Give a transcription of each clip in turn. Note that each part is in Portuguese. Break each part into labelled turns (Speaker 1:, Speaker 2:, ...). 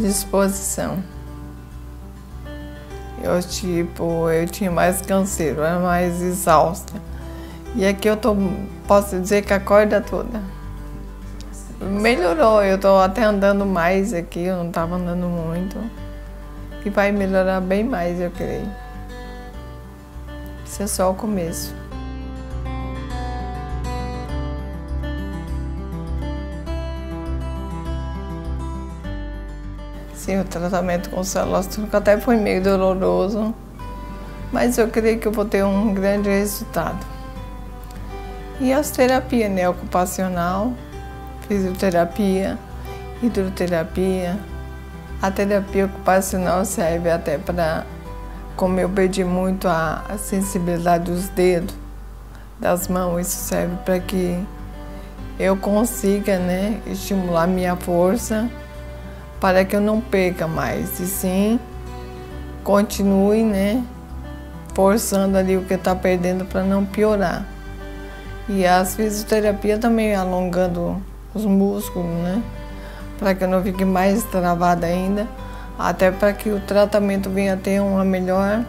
Speaker 1: disposição. Eu, tipo, eu tinha mais canseiro, era mais exausta. E aqui eu tô, posso dizer que acorda toda. Melhorou, eu tô até andando mais aqui, eu não tava andando muito. E vai melhorar bem mais, eu creio. Isso é só o começo. Sim, o tratamento com células tronco até foi meio doloroso, mas eu creio que eu vou ter um grande resultado. E as terapias né, ocupacional, fisioterapia, hidroterapia, a terapia ocupacional serve até para, como eu perdi muito a, a sensibilidade dos dedos, das mãos, isso serve para que eu consiga né, estimular minha força para que eu não perca mais, e sim continue, né, forçando ali o que está perdendo para não piorar. E as fisioterapia também alongando os músculos, né, para que eu não fique mais travada ainda, até para que o tratamento venha a ter uma melhor.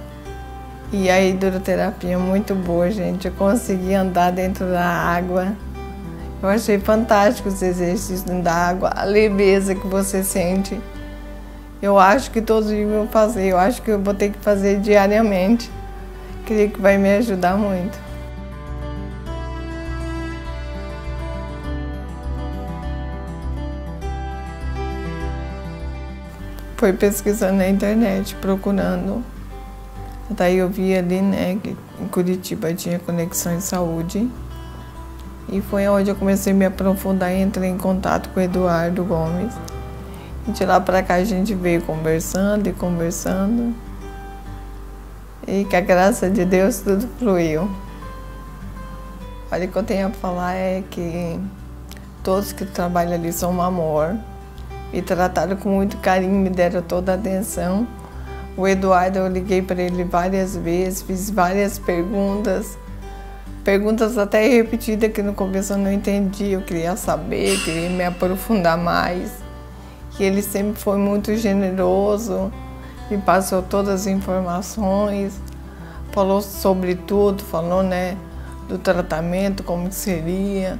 Speaker 1: E a hidroterapia muito boa, gente. Eu consegui andar dentro da água eu achei fantástico os exercícios da água, a leveza que você sente. Eu acho que todos deviam fazer, eu acho que eu vou ter que fazer diariamente. Creio que vai me ajudar muito. Foi pesquisando na internet, procurando. Daí eu vi ali, né, que em Curitiba tinha Conexão em Saúde. E foi onde eu comecei a me aprofundar e entrei em contato com o Eduardo Gomes. E de lá para cá a gente veio conversando e conversando. E com a graça de Deus tudo fluiu. Olha, o que eu tenho a falar é que todos que trabalham ali são um amor. Me trataram com muito carinho, me deram toda a atenção. O Eduardo, eu liguei para ele várias vezes, fiz várias perguntas perguntas até repetidas que no começo eu não entendi, eu queria saber, queria me aprofundar mais. E ele sempre foi muito generoso, me passou todas as informações, falou sobre tudo, falou né, do tratamento, como que seria,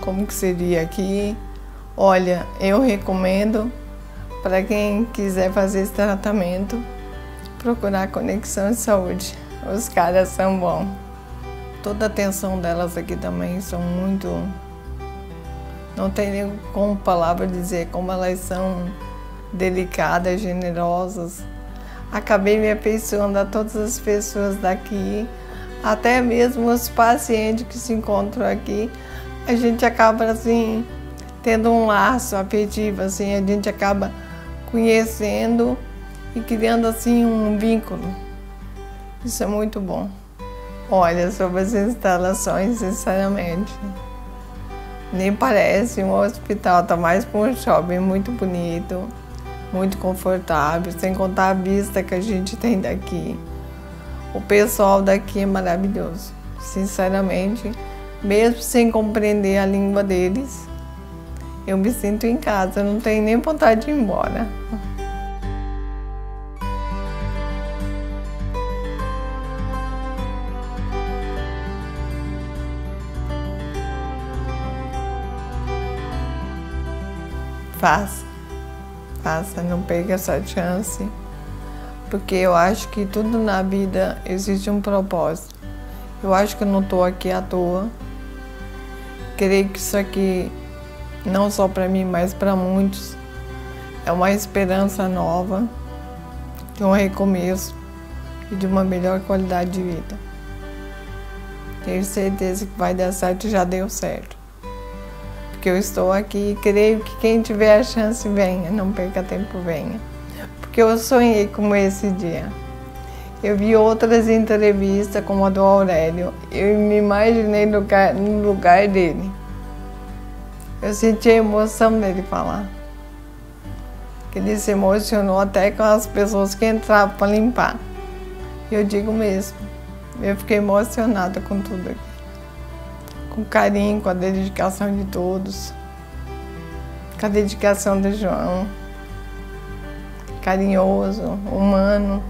Speaker 1: como que seria aqui. Olha, eu recomendo para quem quiser fazer esse tratamento, procurar Conexão de Saúde. Os caras são bons. Toda a atenção delas aqui também são muito. Não tem nem como palavra dizer como elas são delicadas, generosas. Acabei me afeiçoando a todas as pessoas daqui, até mesmo os pacientes que se encontram aqui. A gente acaba assim tendo um laço afetivo, assim, a gente acaba conhecendo e criando assim um vínculo. Isso é muito bom. Olha, sobre as instalações, sinceramente, nem parece um hospital, tá mais para um shopping muito bonito, muito confortável, sem contar a vista que a gente tem daqui. O pessoal daqui é maravilhoso, sinceramente, mesmo sem compreender a língua deles, eu me sinto em casa, não tenho nem vontade de ir embora. Faça, faça, não perca essa chance, porque eu acho que tudo na vida existe um propósito. Eu acho que eu não estou aqui à toa. Creio que isso aqui, não só para mim, mas para muitos, é uma esperança nova, de um recomeço e de uma melhor qualidade de vida. Tenho certeza que vai dar certo e já deu certo porque eu estou aqui e creio que quem tiver a chance venha, não perca tempo, venha. Porque eu sonhei com esse dia. Eu vi outras entrevistas, como a do Aurélio, eu me imaginei no lugar, no lugar dele. Eu senti a emoção dele falar. Que ele se emocionou até com as pessoas que entravam para limpar. Eu digo mesmo, eu fiquei emocionada com tudo aqui com carinho, com a dedicação de todos, com a dedicação do João. carinhoso, humano.